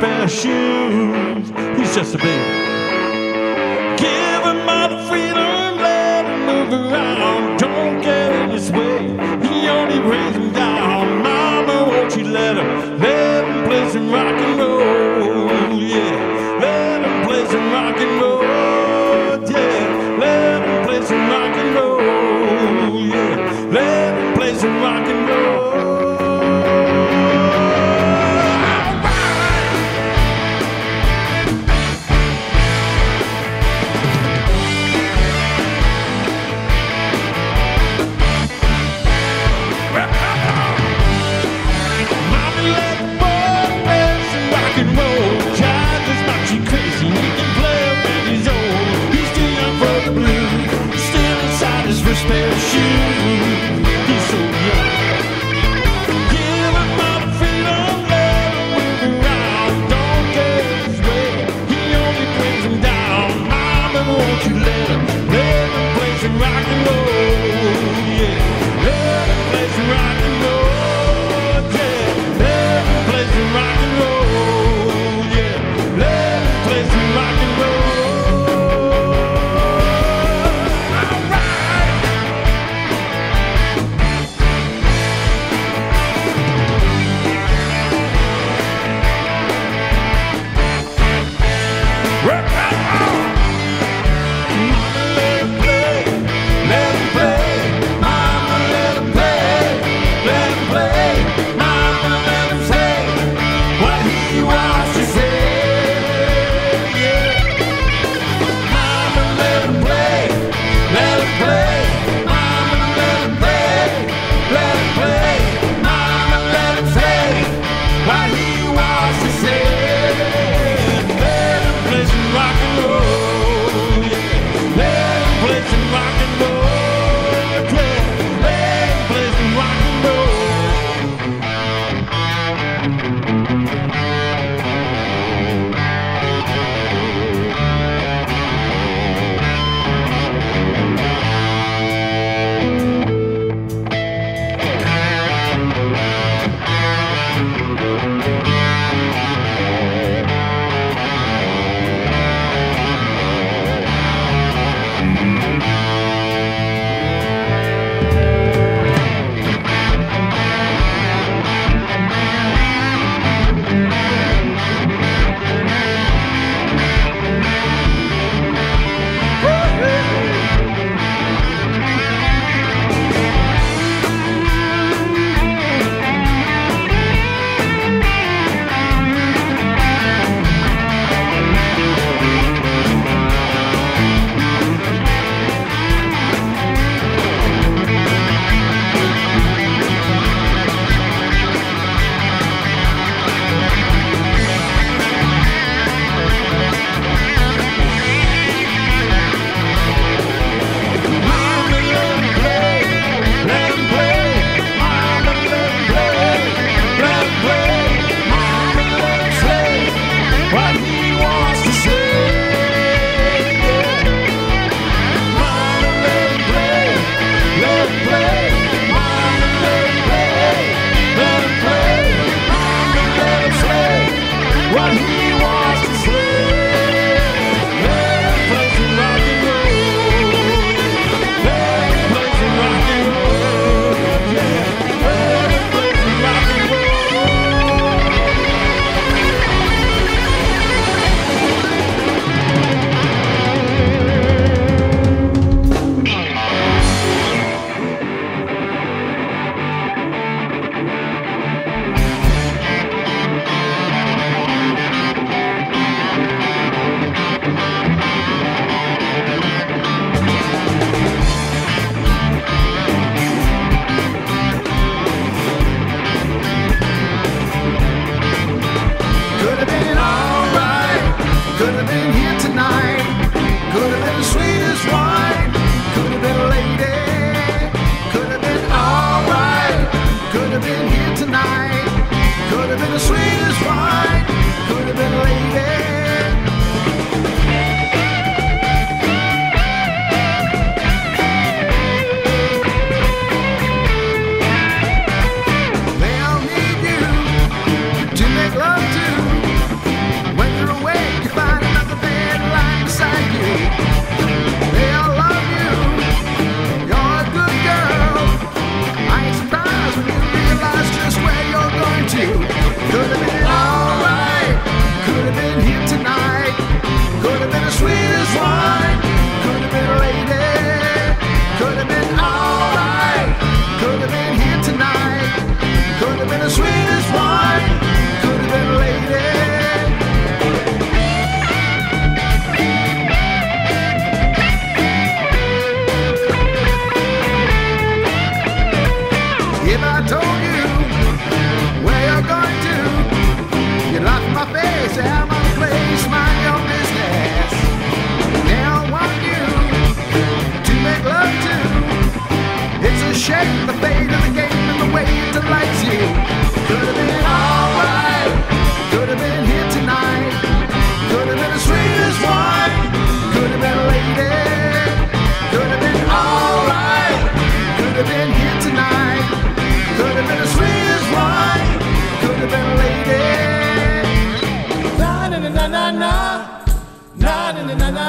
pair of shoes. He's just a baby. Give him all the freedom, let him move around. Don't get in his way. He only brings him down. Mama, won't you let him? Let him play some rock and roll. Yeah, let him play some rock and roll. Yeah, let him play some rock and roll. Yeah, let him play some rock and roll.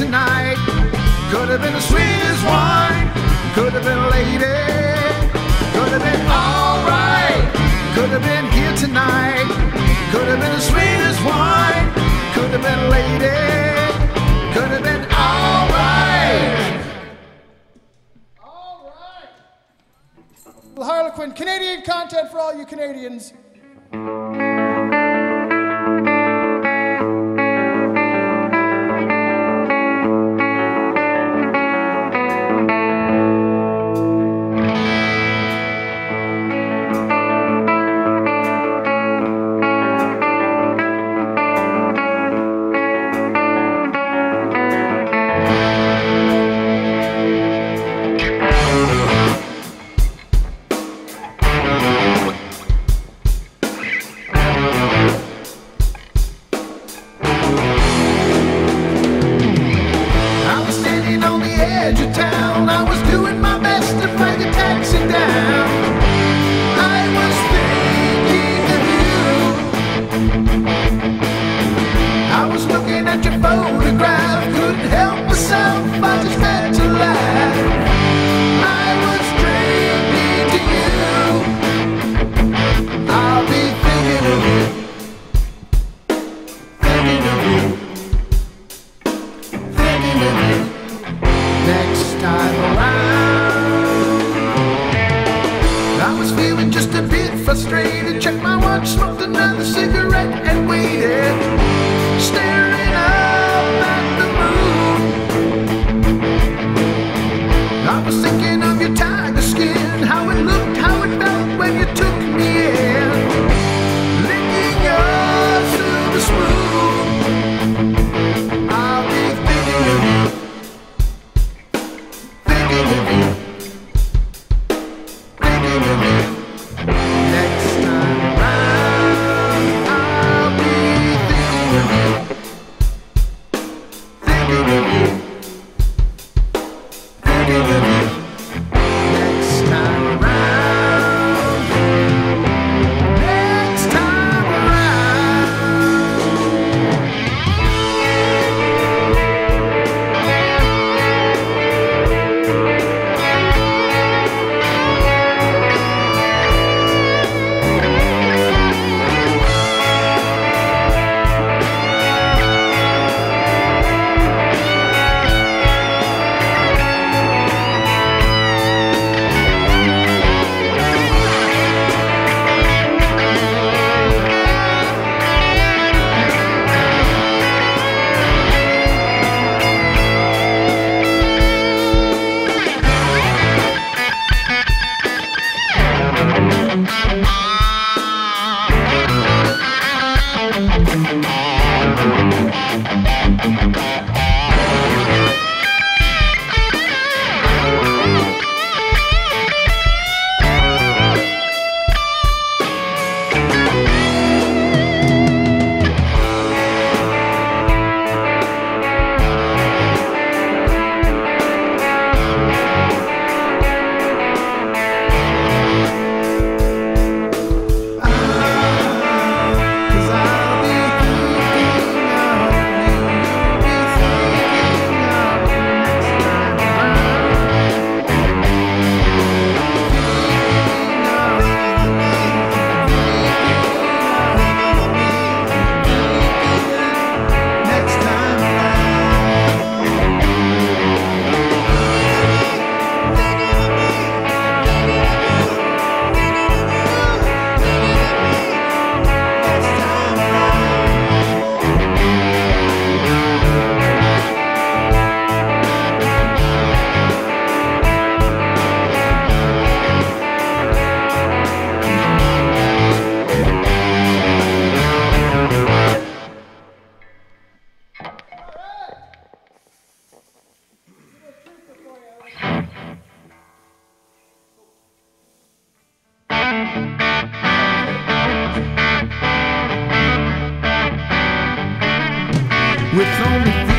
tonight. Could have been the sweetest wine. Could have been a lady. Could have been alright. Could have been here tonight. Could have been the sweetest wine. Could have been a lady. Could have been alright. Alright. Harlequin, Canadian content for all you Canadians. only